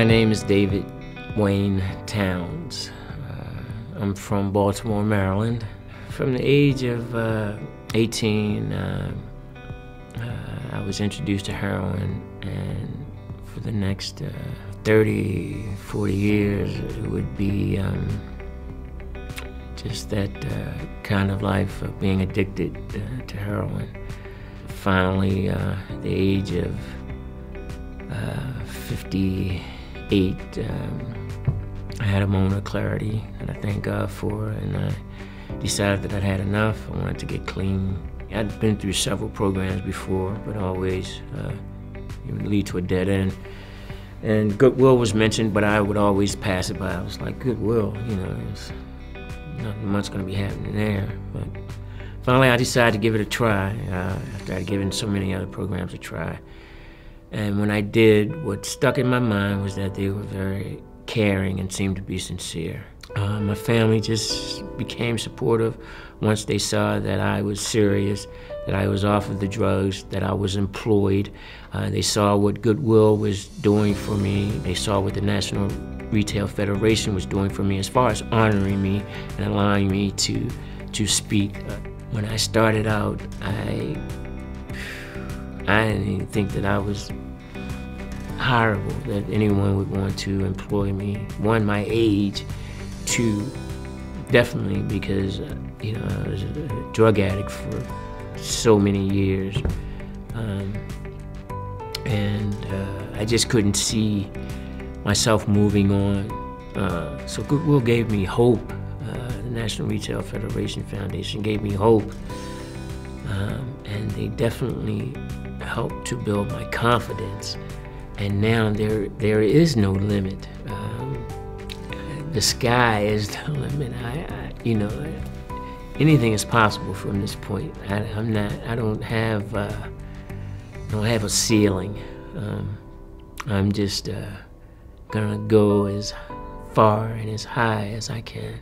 My name is David Wayne Towns. Uh, I'm from Baltimore, Maryland. From the age of uh, 18, uh, uh, I was introduced to heroin, and for the next uh, 30, 40 years, it would be um, just that uh, kind of life of being addicted to heroin. Finally, the age of 58, um, I had a moment of clarity that I thank God for, and I decided that I'd had enough. I wanted to get clean. I'd been through several programs before, but always uh, it would lead to a dead end. And Goodwill was mentioned, but I would always pass it by. I was like, Goodwill, you know, there's nothing much going to be happening there. But finally, I decided to give it a try uh, after I'd given so many other programs a try. And when I did, what stuck in my mind was that they were very caring and seemed to be sincere. Uh, my family just became supportive once they saw that I was serious, that I was off of the drugs, that I was employed. Uh, they saw what Goodwill was doing for me. They saw what the National Retail Federation was doing for me as far as honoring me and allowing me to, to speak. Uh, when I started out, I I didn't even think that I was horrible, that anyone would want to employ me. One, my age. Two, definitely because, uh, you know, I was a drug addict for so many years. Um, and uh, I just couldn't see myself moving on. Uh, so Goodwill gave me hope. Uh, the National Retail Federation Foundation gave me hope. Um, and they definitely helped to build my confidence. And now there there is no limit. Um, the sky is the limit. I, I, you know, anything is possible from this point. I, am not. I don't have. Uh, I don't have a ceiling. Um, I'm just uh, gonna go as far and as high as I can.